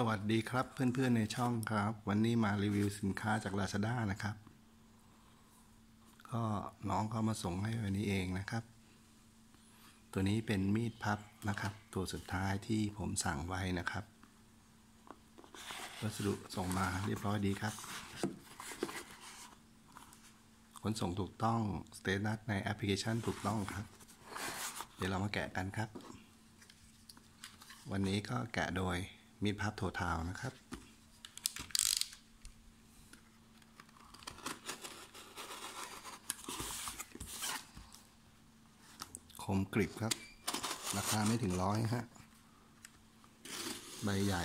สวัสดีครับเพื่อนๆในช่องครับ วันนี้มารีวิวสินค้าจาก Lazada นะครับ ก็น้องเขามาส่งให้วันนี้เองนะครับ ตัวนี้เป็นมีดพับนะครับ ตัวสุดท้ายที่ผมสั่งไว้นะครับ พัสดุส่งมาเรียบร้อยดีครับ ขนส่งถูกต้อง status ในแอปพลิเคชันถูกต้องครับ เดี๋ยวเรามาแกะกันครับ วันนี้ก็แกะโดย มีดพับโถทาวนะครับ คมกริบครับ ราคาไม่ถึงร้อยฮะ ใบใหญ่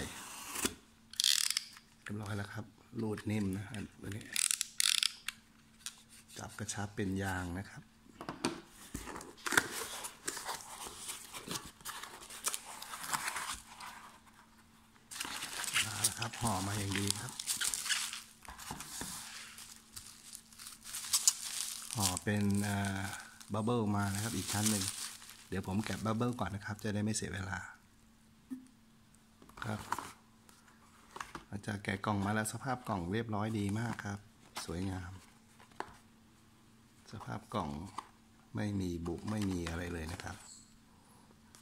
เรียบร้อยแล้วครับรูดนิ่มนะฮะตัวนี้จับกระชับเป็นยางนะครับ มาแล้วครับ ห่อมาอย่างดีครับห่อเป็นบับเบิลมานะครับอีกชั้นหนึ่งเดี๋ยวผมแกะบับเบิลก่อนนะครับ จะได้ไม่เสียเวลา ครับหลังจากแกะกล่องมาแล้วสภาพกล่องเรียบร้อยดีมากครับ สวยงาม สภาพกล่องไม่มีบุไม่มีอะไรเลยนะครับ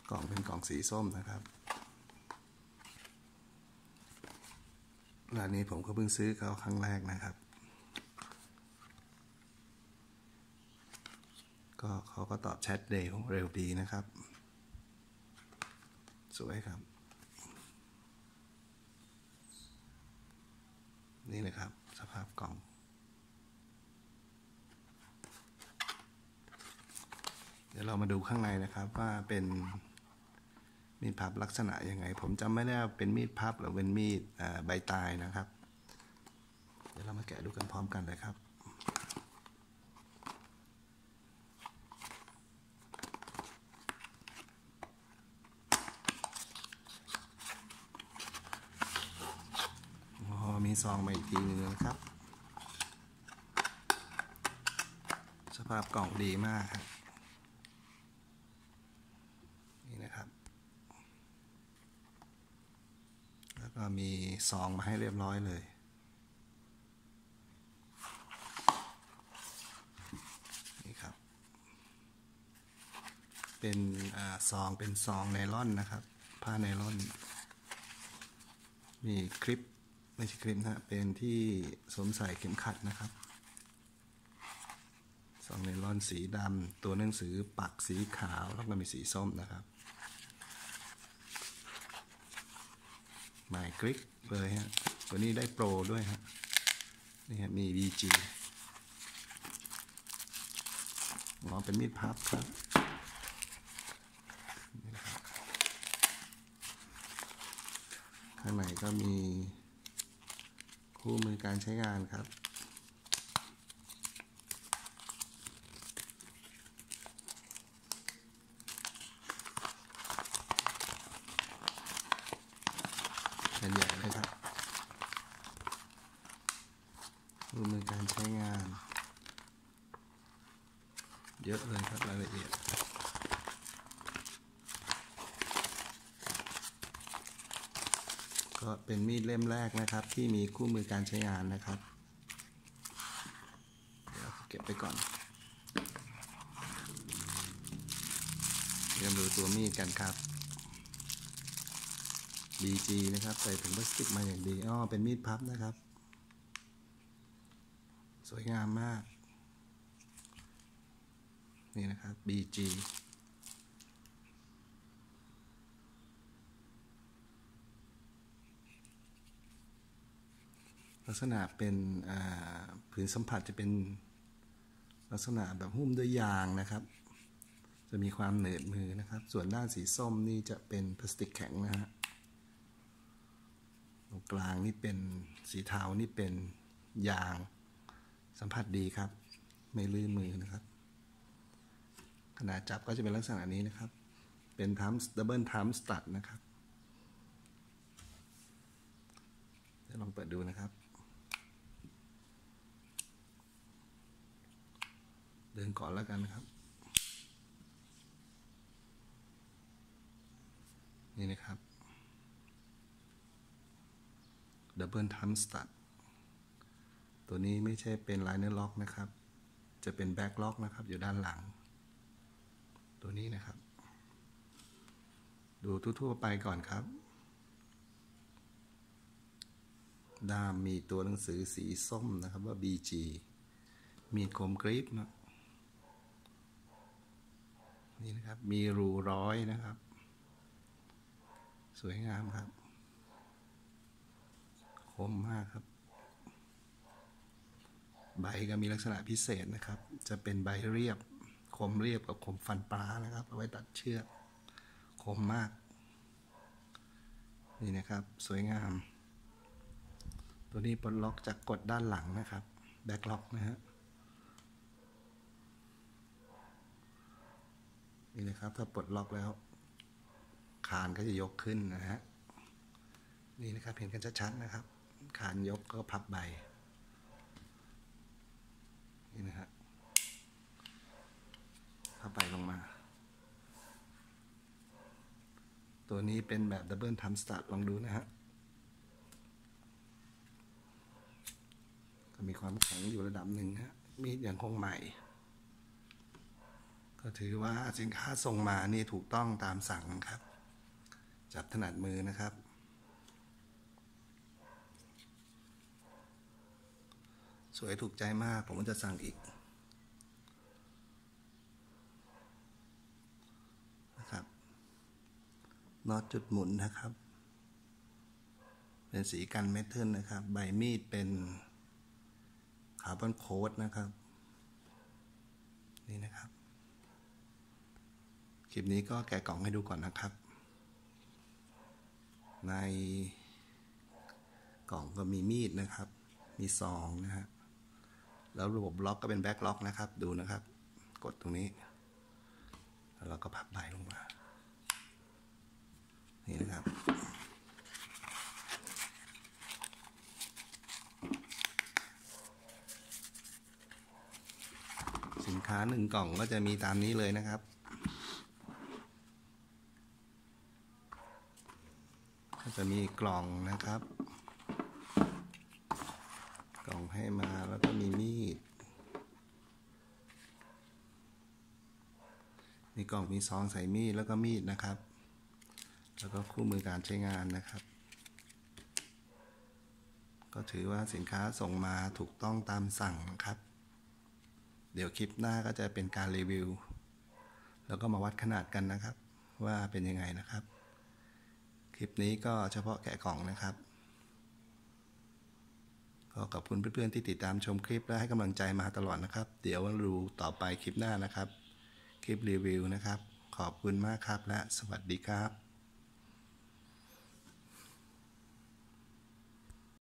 กล่องเป็นกล่องสีส้มนะครับ ร้านนี้ผมก็เพิ่งซื้อเขาครั้งแรกนะครับ ก็เขาก็ตอบแชทเร็วเร็วดีนะครับ สวยครับ นี่นะครับ สภาพกล่องเดี๋ยวเรามาดูข้างในนะครับว่าเป็น มีดพับลักษณะยังไง ผมจำไม่ได้ว่าเป็นมีดพับหรือเป็นมีดใบตายนะครับ เดี๋ยวเรามาแกะดูกันพร้อมกันเลยครับมีซองมาอีกทีนึงนะครับ สภาพกล่องดีมากครับ นี่นะครับ แล้วก็มีซองมาให้เรียบร้อยเลย นี่ครับ เป็นอซองเป็นซองไนล่อนนะครับ ผ้าไนล่อน มีคลิปไม่ใช่คลิปนะเป็นที่สวมใส่เข็มขัดนะครับซองไนลอนสีดำตัวหนังสือปักสีขาวแล้วก็มีสีส้มนะครับ หมายคลิกเลยฮะ ตัวนี้ได้โปรด้วยฮะ นี่ฮะ มี VG อ๋อเป็นมีดพับครับข้างในก็มีคู่มือการใช้งานครับ เป็นใหญ่เลยครับคู่มือการใช้งาน เยอะเลยครับรายละเอียดก็เป็นมีดเล่มแรกนะครับ ที่มีคู่มือการใช้งานนะครับ เดี๋ยวเก็บไปก่อนเรียนดูตัวมีดกันครับ BG นะครับ ใส่ถุงพลาสติกมาอย่างดีอ้อเป็นมีดพับนะครับ สวยงามมาก นี่นะครับ BG ลักษณะเป็นผืนสัมผัสจะเป็นลักษณะแบบหุ้มด้วยยางนะครับ จะมีความเหนืดมือนะครับ ส่วนด้านสีส้มนี่จะเป็นพลาสติกแข็งนะฮะตรงกลางนี่เป็นสีเทานี่เป็นยางสัมผัสดีครับ ไม่ลื่นมือนะครับ ขนาดจับก็จะเป็นลักษณะนี้นะครับ เป็นทัมดับเบิลทัมสตัดนะครับเดี๋ยวลองเปิดดูนะครับ เดินก่อนแล้วกันนะครับ นี่นะครับ double thumb stud ตัวนี้ไม่ใช่เป็น liner lock นะครับ จะเป็น back lock นะครับ อยู่ด้านหลัง ตัวนี้นะครับ ดูทั่วๆไปก่อนครับ ด้ามมีตัวหนังสือสีส้มนะครับว่า BG มีคมกริปนะนี่นะครับ มีรูร้อยนะครับ สวยงามครับ คมมากครับ ใบก็มีลักษณะพิเศษนะครับ จะเป็นใบเรียบ มเรียบกับคมฟันปลานะครับ เอาไว้ตัดเชือก คมมาก นี่นะครับ สวยงาม ตัวนี้ปลดล็อกจากกดด้านหลังนะครับ แบ็กล็อกนะฮะ นี่นะครับ ถ้าปลดล็อกแล้ว คานก็จะยกขึ้นนะฮะ นี่นะครับ เห็นกันชัดๆนะครับ คานยกก็พับใบ นี่นะฮะ พับใบลงมา ตัวนี้เป็นแบบดับเบิลทัมสตาร์ลองดูนะฮะ ก็มีความแข็งอยู่ระดับหนึ่งฮะ มีดยังคงใหม่ ก็ถือว่าสินค้าส่งมานี่ถูกต้องตามสั่งครับ จับถนัดมือนะครับสวยถูกใจมาก ผมจะสั่งอีกนะครับ น็อตจุดหมุนนะครับ เป็นสีกันเมทัลนะครับ ใบมีดเป็นคาร์บอนโค้ดนะครับ นี่นะครับ คลิปนี้ก็แกะกล่องให้ดูก่อนนะครับ ในกล่องก็มีมีดนะครับ มีซองนะฮะแล้วระบบล็อกก็เป็น back lock นะครับ ดูนะครับ กดตรงนี้ แล้วเราก็พับใบลงมา นี่นะครับสินค้าหนึ่งกล่องก็จะมีตามนี้เลยนะครับ ก็จะมีกล่องนะครับ กล่องให้มาแล้วก็มีมีด มีกล่องมีซองใส่มีดแล้วก็มีดนะครับ แล้วก็คู่มือการใช้งานนะครับ ก็ถือว่าสินค้าส่งมาถูกต้องตามสั่งนะครับ เดี๋ยวคลิปหน้าก็จะเป็นการรีวิว แล้วก็มาวัดขนาดกันนะครับ ว่าเป็นยังไงนะครับ คลิปนี้ก็เฉพาะแกะกล่องนะครับ ก็ขอบคุณเพื่อนๆที่ติดตามชมคลิปและให้กำลังใจมาตลอดนะครับ เดี๋ยวมาดูต่อไปคลิปหน้านะครับ คลิปรีวิวนะครับ ขอบคุณมากครับและสวัสดีครับ